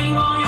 going on